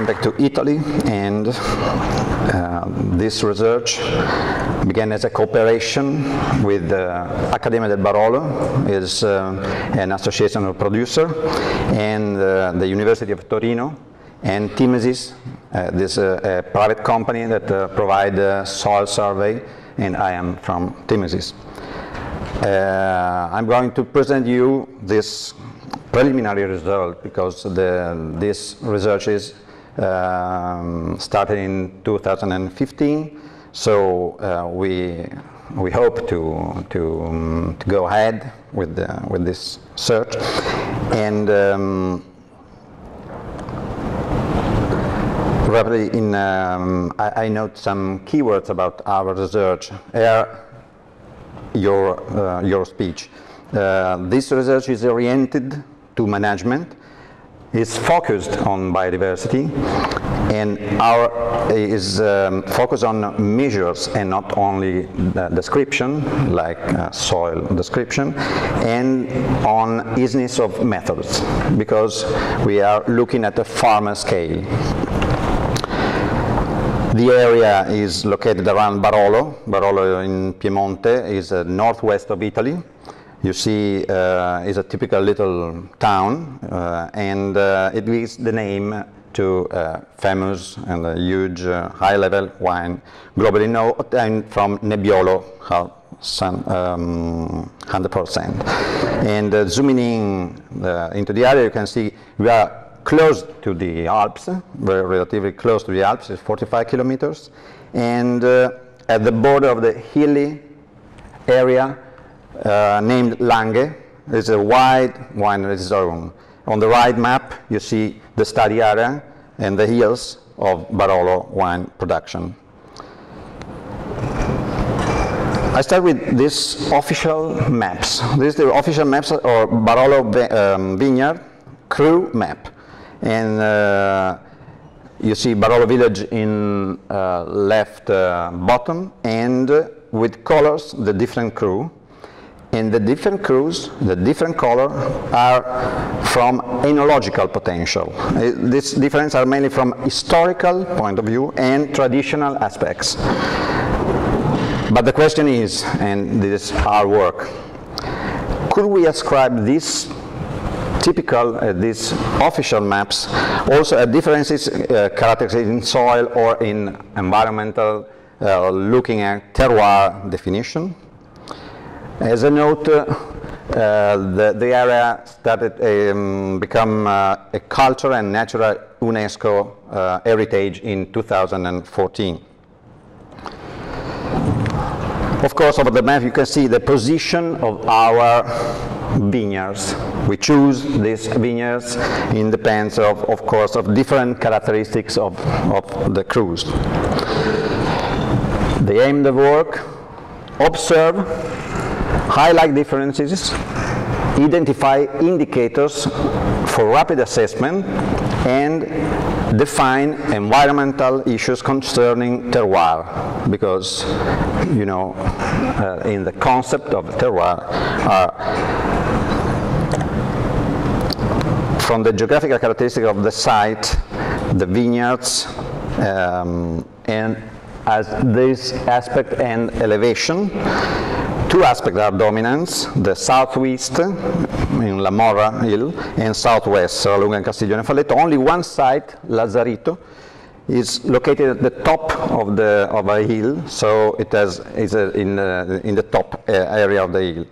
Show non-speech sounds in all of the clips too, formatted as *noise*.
come back to Italy and uh, this research began as a cooperation with uh, Accademia del Barolo, is uh, an association of producers, and uh, the University of Torino, and Timesis, uh, this uh, a private company that provide soil survey, and I am from Timesis. I'm going to present you this preliminary result because the, this research is um, started in 2015. So uh, we we hope to to, um, to go ahead with the, with this search, and um, rapidly in um, I, I note some keywords about our research. Here, your uh, your speech. Uh, this research is oriented to management, is focused on biodiversity, and our is um, focused on measures and not only description, like uh, soil description, and on easiness of methods, because we are looking at the farmer scale. The area is located around Barolo. Barolo in Piemonte is uh, northwest of Italy. You see, uh, is a typical little town, uh, and uh, it gives the name to uh, famous and a huge uh, high-level wine globally known and from Nebbiolo, some, um, 100%. And uh, zooming in into the area, you can see we are close to the Alps, very relatively close to the Alps, it's 45 kilometers, and at the border of the hilly area uh, named Langhe, there's a wide winery zone. On the right map, you see the study area and the hills of Barolo wine production. I start with these official maps. These are the official maps or Barolo um, Vineyard cru map. And uh, you see Barolo village in uh, left uh, bottom and with colors the different cru. And the different crus, the different color are from enological potential. Uh, These differences are mainly from historical point of view and traditional aspects. But the question is, and this is our work, could we ascribe this typical, uh, these official maps, also a differences uh, characteristics in soil or in environmental, uh, looking at terroir definition? As a note, uh, the, the area started um, become uh, a cultural and natural UNESCO uh, heritage in 2014. Of course, over the map you can see the position of our vineyards. We choose these vineyards in depends of, of course, of different characteristics of, of the crus. The aim of the work, observe, highlight differences, identify indicators for rapid assessment, and define environmental issues concerning terroir, because, you know, uh, in the concept of terroir are from the geographical characteristic of the site, the vineyards, um, and as this aspect and elevation, two aspects are dominant, the southwest in La Morra Hill and southwest, Serralunga and Castiglione Falletto. Only one site, Lazzarito, is located at the top of the of a hill, so it has is a, in the, in the top uh, area of the hill.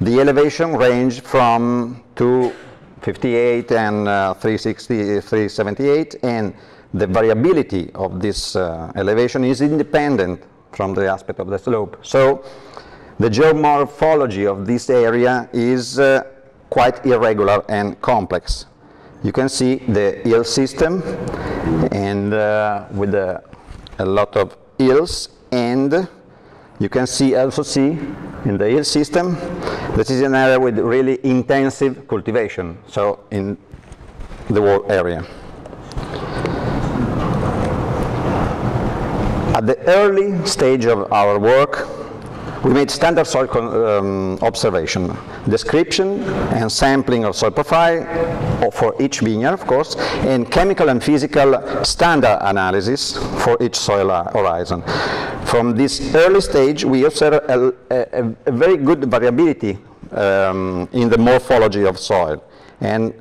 The elevation range from 258 and uh, 360, 378, and the variability of this uh, elevation is independent from the aspect of the slope. So the geomorphology of this area is uh, quite irregular and complex. You can see the hill system and uh, with a, a lot of hills and you can see also see in the hill system this is an area with really intensive cultivation so in the whole area. At the early stage of our work we made standard soil um, observation, description and sampling of soil profile for each vineyard, of course, and chemical and physical standard analysis for each soil horizon. From this early stage, we observe a, a, a very good variability um, in the morphology of soil. And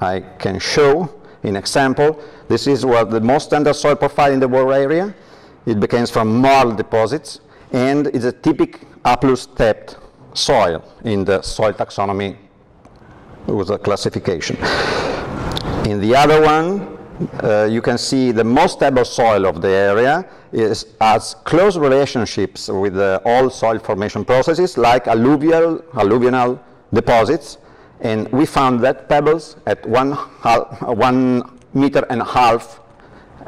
I can show in example, this is what the most standard soil profile in the world area. It begins from marl deposits and it's a typical Haplustept soil in the soil taxonomy with a classification. In the other one, uh, you can see the most stable soil of the area is, has close relationships with the all soil formation processes like alluvial, alluvional deposits. And we found that pebbles at one, half, one meter and a half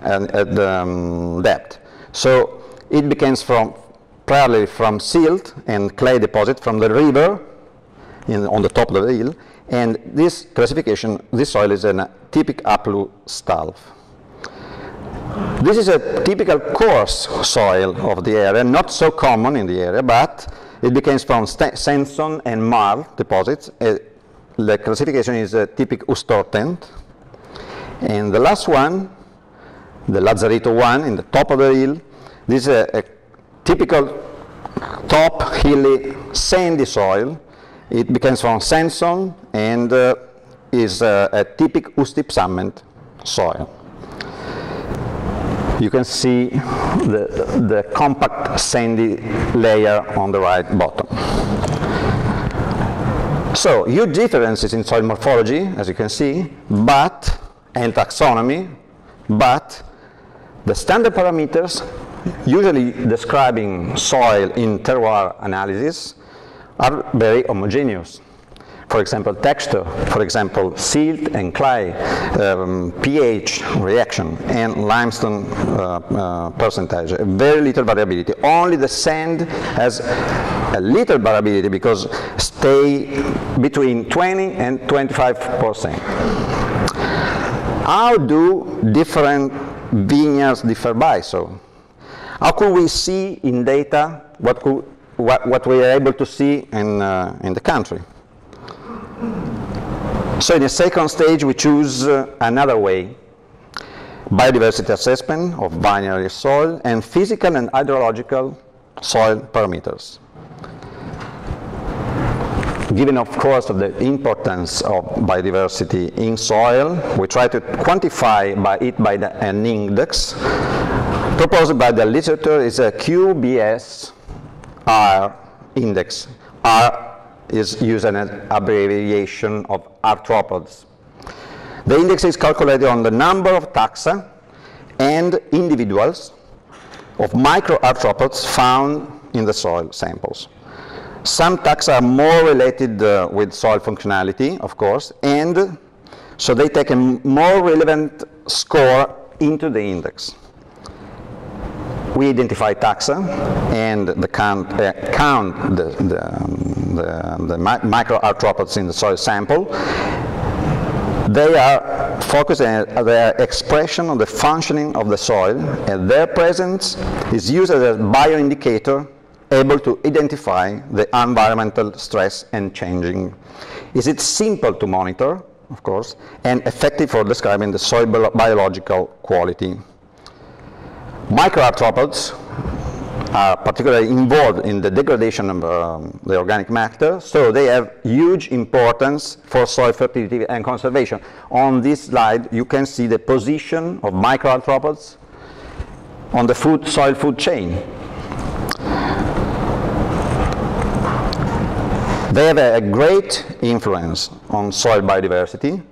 uh, at um, depth. So it begins from primarily from silt and clay deposit from the river in, on the top of the hill. And this classification, this soil is a typical Haplous Stalf. This is a typical coarse soil of the area, not so common in the area, but it becomes from sandstone and marl deposits. Uh, the classification is a typical Ustorthent. And the last one, the Lazzarito one, in the top of the hill, this is a, a typical top hilly sandy soil. It becomes from sandstone and uh, is uh, a typical Ustipsamment soil. You can see the, the compact sandy layer on the right bottom. So huge differences in soil morphology, as you can see, but, and taxonomy, but the standard parameters usually describing soil in terroir analysis are very homogeneous. For example, texture, for example, silt and clay, um, pH reaction, and limestone uh, uh, percentage. Very little variability. Only the sand has a little variability because stay between 20 and 25 percent. How do different vineyards differ by so? How could we see in data what, could, what, what we are able to see in, uh, in the country? So in the second stage, we choose uh, another way, biodiversity assessment of binary soil and physical and hydrological soil parameters. Given, of course, of the importance of biodiversity in soil, we try to quantify by it by the, an index proposed by the literature is a QBS R index. R is used as an abbreviation of arthropods. The index is calculated on the number of taxa and individuals of microarthropods found in the soil samples. Some taxa are more related uh, with soil functionality, of course, and so they take a more relevant score into the index we identify taxa and the count, uh, count the, the, the, the mi microarthropods in the soil sample. They are focused on their expression of the functioning of the soil, and their presence is used as a bioindicator able to identify the environmental stress and changing. Is it simple to monitor, of course, and effective for describing the soil biological quality? Microarthropods are particularly involved in the degradation of um, the organic matter, so they have huge importance for soil fertility and conservation. On this slide, you can see the position of microarthropods on the food, soil food chain. They have a, a great influence on soil biodiversity,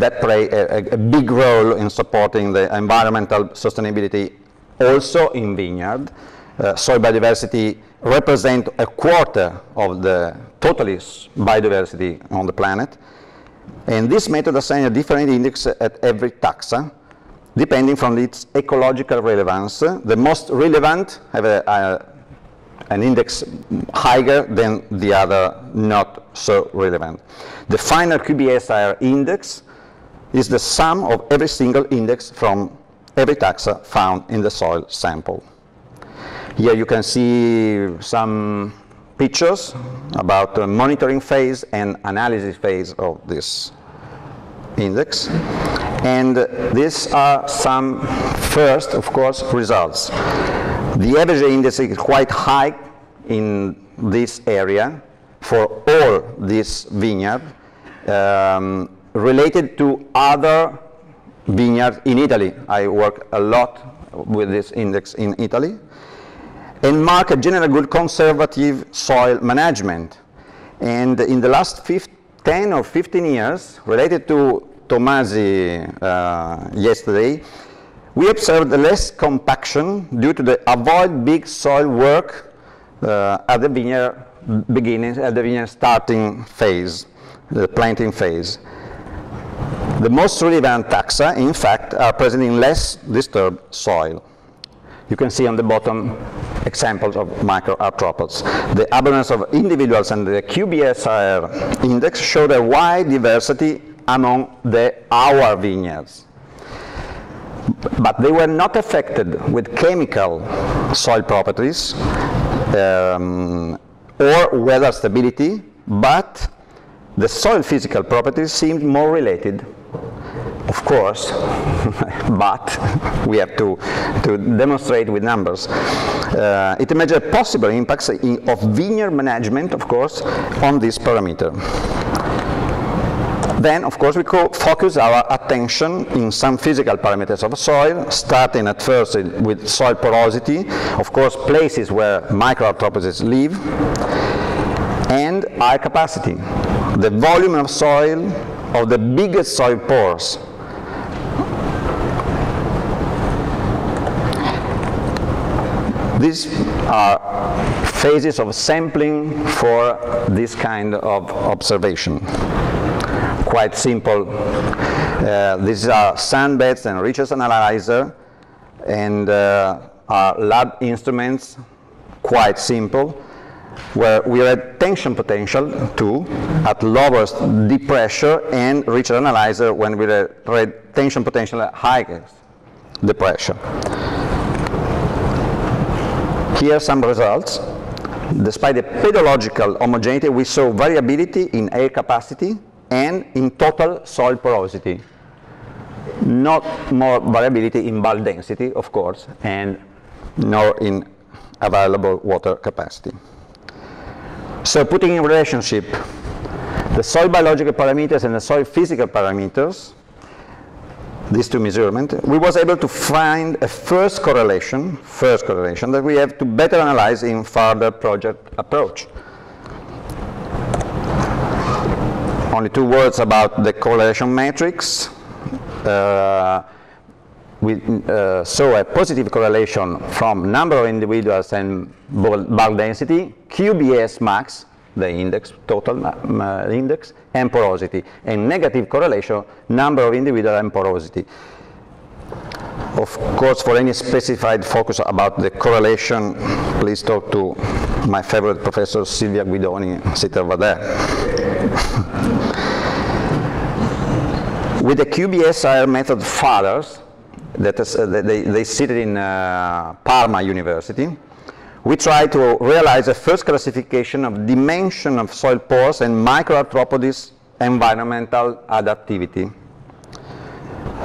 that play a, a, big role in supporting the environmental sustainability also in vineyard. Uh, soil biodiversity represent a quarter of the total biodiversity on the planet. And this method assigns a different index at every taxa, depending from its ecological relevance. The most relevant have a, an index higher than the other not so relevant. The final QBSIR index is the sum of every single index from every taxa found in the soil sample. Here you can see some pictures about the monitoring phase and analysis phase of this index. And these are some first, of course, results. The average index is quite high in this area for all this vineyard um, related to other vineyards in Italy. I work a lot with this index in Italy and mark a general good conservative soil management. And in the last 10 or 15 years, related to Tomasi uh, yesterday, we observed less compaction due to the avoid big soil work uh, at the vineyard beginning, at the vineyard starting phase, the planting phase. The most relevant taxa, in fact, are present in less disturbed soil. You can see on the bottom examples of microarthropods. The abundance of individuals and the QBSR index showed a wide diversity among the our vineyards. But they were not affected with chemical soil properties um, or weather stability, but the soil physical properties seemed more related of course, *laughs* but we have to, to demonstrate with numbers. Uh, it measures possible impacts in, of vineyard management, of course, on this parameter. Then, of course, we could focus our attention in some physical parameters of soil, starting at first with soil porosity, of course, places where microarthropods live, and air capacity, the volume of soil of the biggest soil pores These are phases of sampling for this kind of observation. Quite simple. Uh, these are sand beds and Richards analyzer and uh, our lab instruments, quite simple, where we read tension potential too at lowest deep pressure and Richards analyzer when we read tension potential at highest deep pressure. Here are some results. Despite the pedological homogeneity, we saw variability in air capacity and in total soil porosity. Not more variability in bulk density, of course, and nor in available water capacity. So putting in relationship the soil biological parameters and the soil physical parameters, these two measurements, we was able to find a first correlation, first correlation that we have to better analyze in further project approach. Only two words about the correlation matrix. Uh, we uh, saw a positive correlation from number of individuals and bulk density, QBS max, the index, total uh, index, and porosity, and negative correlation, number of individual and porosity. Of course, for any specified focus about the correlation, please talk to my favorite professor, Silvia Guidoni, sit over there. *laughs* With the QBSR method fathers, that is, uh, they, they sit in uh, Parma University, we try to realize a first classification of dimension of soil pores and microarthropods environmental adaptivity.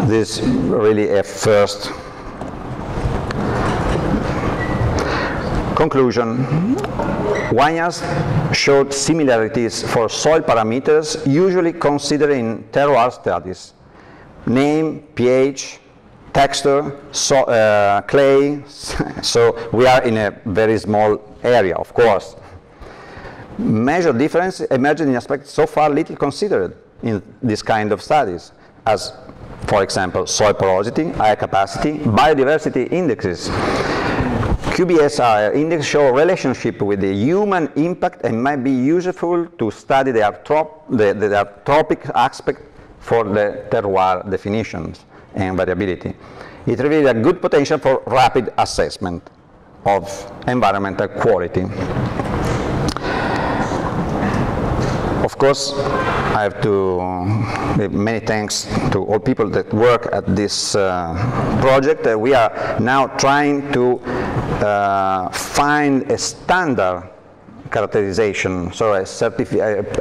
This is really a first conclusion. Vineyards showed similarities for soil parameters usually considered in terroir studies. Name, pH, texture, so, uh, clay, *laughs* so we are in a very small area, of course. Measure difference emerging in aspects so far little considered in this kind of studies, as, for example, soil porosity, air capacity, biodiversity indexes. QBSR index show relationship with the human impact and might be useful to study the, arthrop the, the aspect for the terroir definitions and variability. It reveals a good potential for rapid assessment of environmental quality. Of course, I have to give many thanks to all people that work at this uh, project. Uh, we are now trying to uh, find a standard characterization, so a,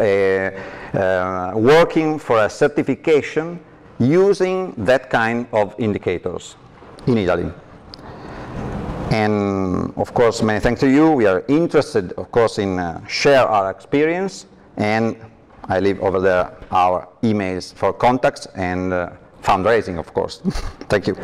a, uh, working for a certification using that kind of indicators in Italy. And of course, many thanks to you. We are interested, of course, in uh, share our experience. And I leave over there our emails for contacts and uh, fundraising, of course. *laughs* Thank you.